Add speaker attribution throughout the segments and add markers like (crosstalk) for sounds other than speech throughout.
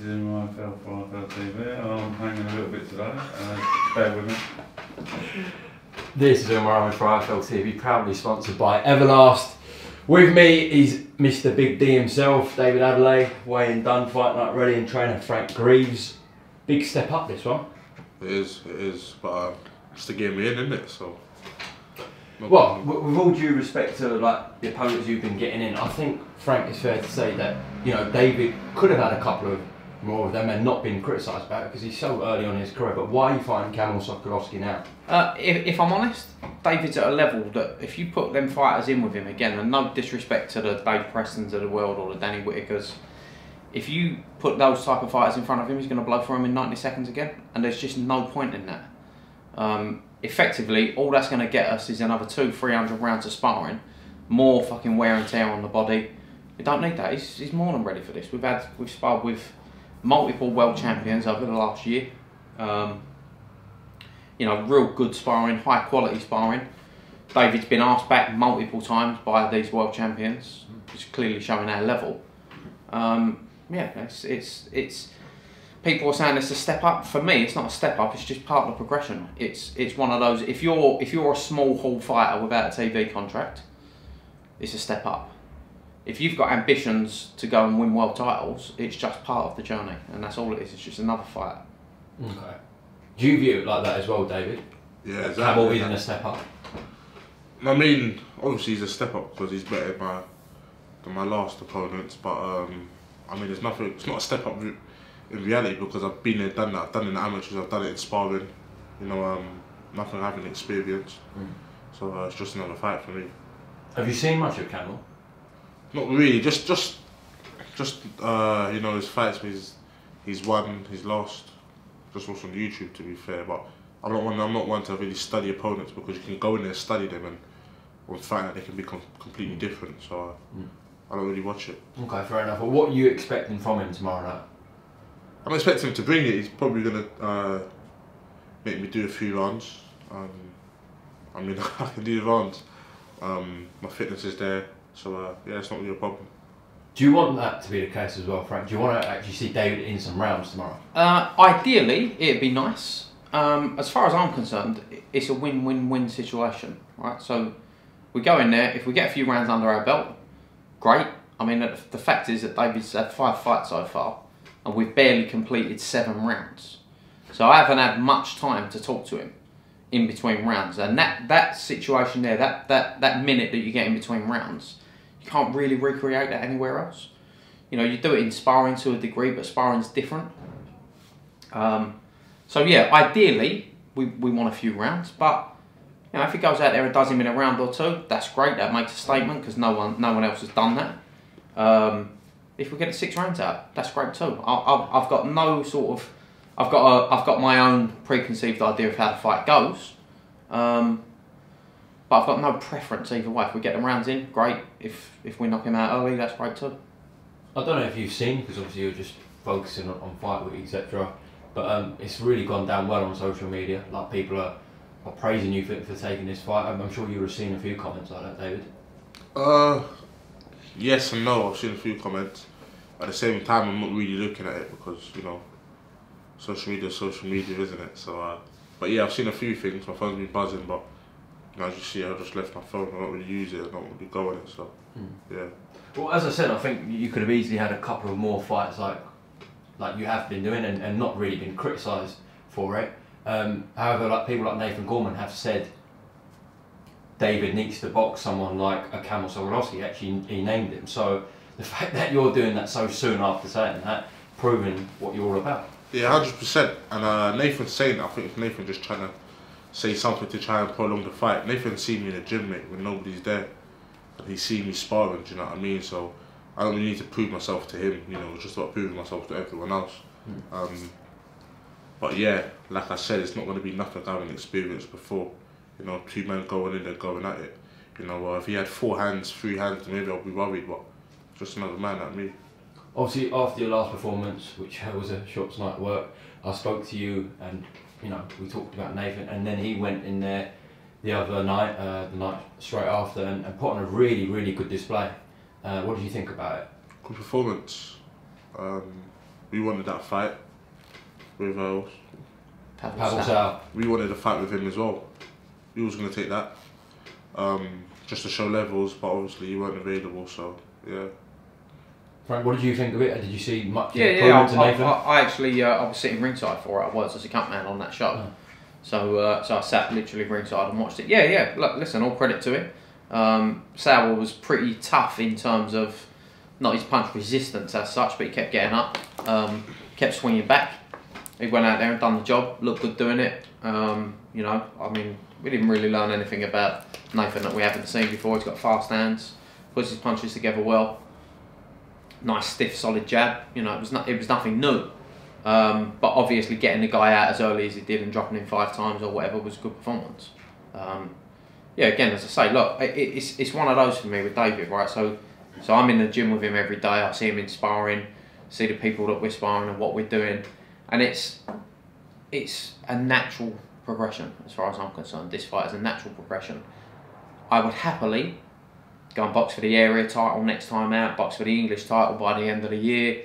Speaker 1: myself for IFL TV. I'm hanging a little bit today. Uh, bear with me.
Speaker 2: This is Umar Ahmed for IFL TV, proudly sponsored by Everlast. With me is Mr. Big D himself, David Adeleye, weighing done, fight night ready, and trainer Frank Greaves. Big step up this one.
Speaker 3: It is, it is, but uh, it's the game we're in, isn't it? So.
Speaker 2: Well, with all due respect to like the opponents you've been getting in, I think Frank is fair to say that you know David could have had a couple of more of them and not been criticised about it because he's so early on in his career. But why are you fighting Kamil Sokolowski now?
Speaker 4: Uh, if, if I'm honest, David's at a level that if you put them fighters in with him again, and no disrespect to the Dave Prestons of the world or the Danny Whitakers, if you put those type of fighters in front of him, he's going to blow for him in 90 seconds again, and there's just no point in that. Um, effectively, all that's going to get us is another two, three hundred rounds of sparring, more fucking wear and tear on the body. We don't need that. He's, he's more than ready for this. We've had we've sparred with multiple world champions over the last year. Um, you know, real good sparring, high quality sparring. David's been asked back multiple times by these world champions, which is clearly showing our level. Um, yeah, it's, it's it's people are saying it's a step up. For me, it's not a step up. It's just part of the progression. It's it's one of those. If you're if you're a small hall fighter without a TV contract, it's a step up. If you've got ambitions to go and win world titles, it's just part of the journey, and that's all it is. It's just another fight.
Speaker 2: Okay. Do you view it like that as well, David?
Speaker 3: yeah,
Speaker 2: Kamil
Speaker 3: exactly.
Speaker 2: isn't a step up.
Speaker 3: I mean, obviously he's a step up because he's better than my than my last opponents. But um, I mean, there's nothing. It's not a step up re- in reality because I've been there, done that. I've done it in the amateurs. I've done it in sparring. You know, um, nothing having experience.
Speaker 2: Mm.
Speaker 3: So uh, it's just another fight for me.
Speaker 2: Have you seen much of Kamil?
Speaker 3: Not really. Just just just uh, you know his fights. He's he's won. He's lost. Just watch on YouTube to be fair, but. I'm not one. I'm not one to really study opponents because you can go in there, study them, and on fight night they can be com- completely different. So
Speaker 2: Mm.
Speaker 3: I don't really watch it.
Speaker 2: Okay, fair enough. Well, what are you expecting from him tomorrow night?
Speaker 3: I'm expecting him to bring it. He's probably gonna uh, make me do a few rounds. Um, I mean, (laughs) I can do the rounds. Um, my fitness is there, so uh, yeah, it's not really a problem.
Speaker 2: Do you want that to be the case as well, Frank? Do you want to actually see David in some rounds tomorrow?
Speaker 4: Uh, ideally, it'd be nice. Um, as far as I'm concerned, it's a win-win-win situation, right? So we go in there. If we get a few rounds under our belt, great. I mean, the the fact is that David's had five fights so far, and we've barely completed seven rounds. So I haven't had much time to talk to him in between rounds, and that that situation there, that that that minute that you get in between rounds, you can't really recreate that anywhere else. You know, you do it in sparring to a degree, but sparring's different. Um, so yeah, ideally we, we want a few rounds, but you know if he goes out there and does him in a round or two, that's great. That makes a statement because no one no one else has done that. Um, if we get six rounds out, that's great too. I, I've, I've got no sort of I've got a, I've got my own preconceived idea of how the fight goes. Um, but I've got no preference either way. If we get the rounds in, great. If if we knock him out early, that's great too.
Speaker 2: I don't know if you've seen because obviously you're just focusing on, on fight week, etc. But um, it's really gone down well on social media. Like people are, are praising you for, for taking this fight. I'm, I'm sure you would have seen a few comments like that, David.
Speaker 3: Uh, yes and no. I've seen a few comments. At the same time, I'm not really looking at it because you know, social media, is social media, isn't it? So, uh, but yeah, I've seen a few things. My phone's been buzzing, but know, as you see, I just left my phone. I don't really use it. I don't really go on it. So, yeah.
Speaker 2: Well, as I said, I think you could have easily had a couple of more fights like like you have been doing and, and not really been criticised for it. Um, however, like people like Nathan Gorman have said, David needs to box someone like a Kamil Sokolowski. Actually, he named him. So the (laughs) fact that you're doing that so soon after saying that, proving what you're all about.
Speaker 3: Yeah, hundred percent. And uh, Nathan's saying that. I think Nathan just trying to say something to try and prolong the fight. Nathan seen me in the gym, mate, when nobody's there, and he seen me sparring. Do you know what I mean? So I don't really need to prove myself to him. You know, it's just about proving myself to everyone else. Um, but yeah, like I said, it's not going to be nothing I haven't experienced before. You know, two men going in there, going at it. You know, uh, if he had four hands, three hands, maybe I'll be worried. But just another man like me.
Speaker 2: Obviously, after your last performance, which (laughs) was a short night of work, I spoke to you and you know we talked about Nathan, and then he went in there the other night, uh, the night straight after, and, and put on a really, really good display. Uh, what did you think about it?
Speaker 3: good performance. Um, we wanted that fight with uh,
Speaker 4: Pavel
Speaker 2: Pavel
Speaker 4: Sal.
Speaker 2: Sal.
Speaker 3: we wanted a fight with him as well. He was gonna take that, um, just to show levels, but obviously he weren't available. So yeah,
Speaker 2: Frank, what did you think of it? Did you see much
Speaker 4: Yeah, yeah. I,
Speaker 2: to Nathan?
Speaker 4: I, I actually uh, I was sitting ringside for it. I was as a cut man on that show.
Speaker 2: Oh.
Speaker 4: So uh, so I sat literally ringside and watched it. Yeah, yeah. Look, listen, all credit to him. Um, Sauer was pretty tough in terms of not his punch resistance as such, but he kept getting up, um, kept swinging back. He went out there and done the job. Looked good doing it. Um, you know, I mean, we didn't really learn anything about Nathan that we haven't seen before. He's got fast hands, puts his punches together well. Nice stiff, solid jab. You know, it was not, it was nothing new. Um, but obviously, getting the guy out as early as he did and dropping him five times or whatever was a good performance. Um, yeah, again, as I say, look, it, it's, it's one of those for me with David, right? So, so I'm in the gym with him every day. I see him in sparring, see the people that we're sparring and what we're doing, and it's it's a natural progression as far as I'm concerned. This fight is a natural progression. I would happily go and box for the area title next time out, box for the English title by the end of the year,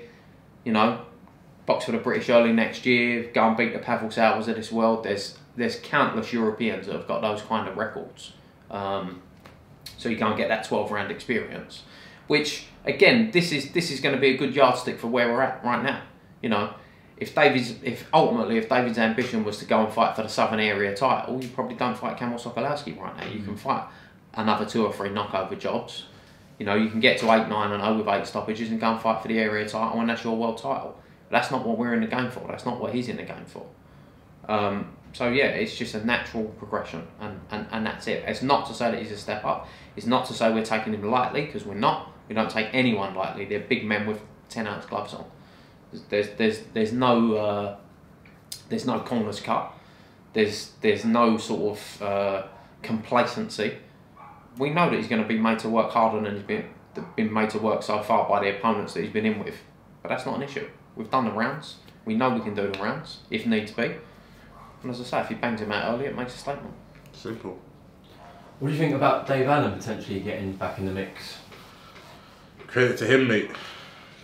Speaker 4: you know, box for the British early next year, go and beat the Pavel Salvas of this world. There's there's countless Europeans that have got those kind of records. Um, so you can't get that 12 round experience. Which again, this is this is going to be a good yardstick for where we're at right now. You know, if David's if ultimately if David's ambition was to go and fight for the Southern Area title, you probably don't fight Kamil Sokolowski right now. You can fight another two or three knockover jobs. You know, you can get to eight, nine, and zero with eight stoppages and go and fight for the area title, and that's your world title. But that's not what we're in the game for. That's not what he's in the game for. Um, so yeah, it's just a natural progression, and, and, and that's it. It's not to say that he's a step up. It's not to say we're taking him lightly because we're not. We don't take anyone lightly. They're big men with ten ounce gloves on. There's there's there's no uh, there's no corners cut. There's there's no sort of uh, complacency. We know that he's going to be made to work harder than he's been been made to work so far by the opponents that he's been in with. But that's not an issue. We've done the rounds. We know we can do the rounds if needs be. And as I say, if he bangs him out early, it makes a statement.
Speaker 3: simple.
Speaker 2: What do you think about Dave Allen potentially getting back in the mix?
Speaker 3: Credit to him, mate.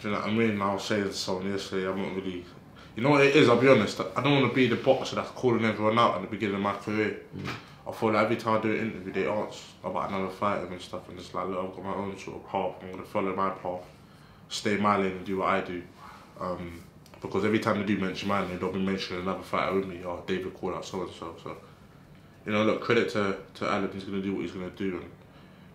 Speaker 3: Do you know what I mean? I was saying to someone yesterday, I'm not really. You know what it is? I'll be honest. I don't want to be the boxer that's calling everyone out at the beginning of my career. I feel like every time I do an interview, they ask about another fighter and stuff, and it's like, look, I've got my own sort of path. I'm gonna follow my path, stay my lane, and do what I do. Um, because every time they do mention my name, they'll be mentioning another fighter with me. Oh, David called out so and so. So, you know, look, credit to to Alan. He's gonna do what he's gonna do, and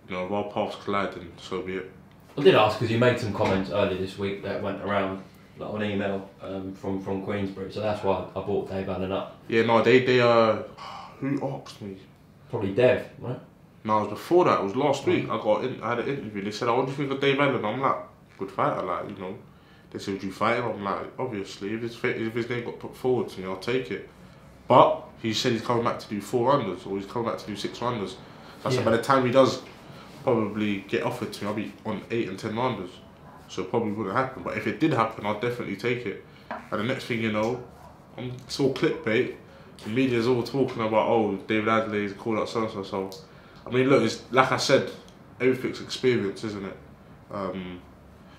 Speaker 3: you know, if our paths collide, then so be it.
Speaker 2: I did ask because you made some comments earlier this week that went around like on email um, from from Queensberry, so that's why I bought Dave Allen up.
Speaker 3: Yeah, no, they they uh, (sighs) who asked me?
Speaker 2: Probably Dev, right?
Speaker 3: No, it was before that. It was last week. I got in, I had an interview. They said, "I what do you think of Dave Allen?" I'm like, "Good fighter." Like you know, they said, "Would you fight him?" I'm like, "Obviously, if his if his name got put forward to me, I'll take it." But he said he's coming back to do four unders, or he's coming back to do six unders. So I said, by the time he does probably get offered to me, I'll be on eight and ten rounders. So it probably wouldn't happen. But if it did happen, I'll definitely take it. And the next thing you know, I'm, it's all clickbait. The media's all talking about, oh, David Adeleye's called out so and so. So, I mean, look, it's like I said, everything's experience, isn't it? Um,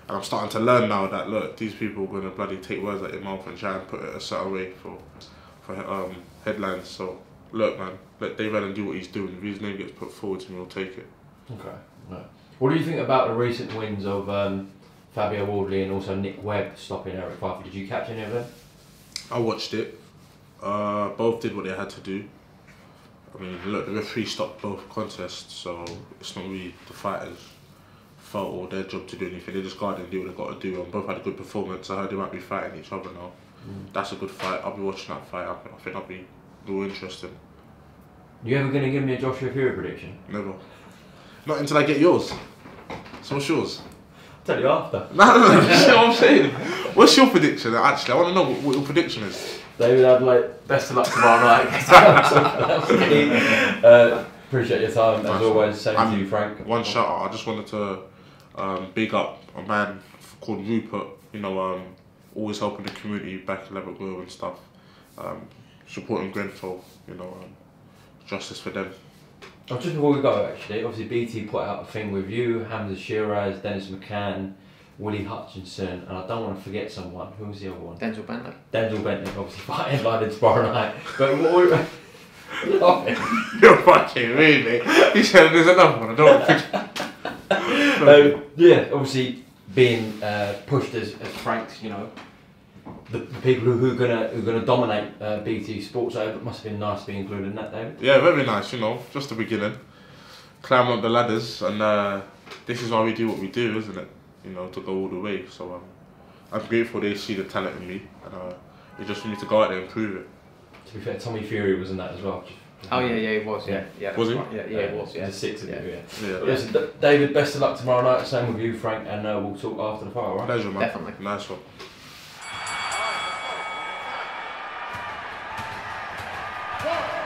Speaker 3: and I'm starting to learn now that look, these people are gonna bloody take words out of your mouth and try and put it a certain way for for um, headlines. So look, man, let Dave Allen do what he's doing. If his name gets put forward to me, I'll take it.
Speaker 2: Okay. Right. What do you think about the recent wins of um, Fabio Wardley and also Nick Webb stopping Erik Pfeifer? Did you catch any of them?
Speaker 3: I watched it. Uh, both did what they had to do. I mean, look, the referee stopped both contests, so it's not really the fighters' fault or their job to do anything. They just go out and do what they got to do. And both had a good performance. I heard they might be fighting each other now. That's a good fight. I'll be watching that fight. I think, I think that'll be real interesting.
Speaker 2: You ever going to give me a Joshua Fury prediction?
Speaker 3: Never. Not until I get yours. So what's yours?
Speaker 2: Tell you after.
Speaker 3: No, no, no. you see what I'm saying? What's your prediction? Actually, I want to know what, what your prediction is.
Speaker 2: David like best of luck tomorrow night. (laughs) (laughs) uh, appreciate your time as always. Same to you, Frank.
Speaker 3: One shout out. I just wanted to um, big up a man called Rupert. You know, um, always helping the community back in Levitt and stuff. Um, supporting Grenfell. You know, um, justice for them.
Speaker 2: Oh, just before we go, actually, obviously BT put out a thing with you, Hamzah Sheeraz, Dennis McCann, Willy Hutchinson, and I don't want to forget someone. Who was the other one?
Speaker 4: Denzel Bentley.
Speaker 2: Denzel Bentley, obviously (laughs) fighting like tomorrow night. But what we. (laughs)
Speaker 3: You're fucking mate. He said there's another one. I don't think. (laughs)
Speaker 2: um, yeah, obviously being uh, pushed as, as Frank's, you know, the, the people who, who are gonna who are gonna dominate uh, BT Sports. So it must have been nice to be included in that, David.
Speaker 3: Yeah, very nice. You know, just the beginning. Climb up the ladders, and uh, this is why we do what we do, isn't it? You know, to go all the way. So um, I'm grateful they see the talent in me, and uh, it's just for me to go out there and prove it.
Speaker 2: To be fair, Tommy Fury was in that as well.
Speaker 4: Oh yeah, yeah, he was. Yeah, yeah.
Speaker 3: Was he?
Speaker 4: right. Yeah, yeah, he was. Yeah.
Speaker 2: The six of
Speaker 4: Yeah.
Speaker 2: you, yeah.
Speaker 3: Yeah.
Speaker 2: Listen, D- David, best of luck tomorrow night. Same with you, Frank, and uh, we'll talk after the fight, alright?
Speaker 3: Pleasure, man.
Speaker 4: Definitely.
Speaker 3: Nice one. One, two, three.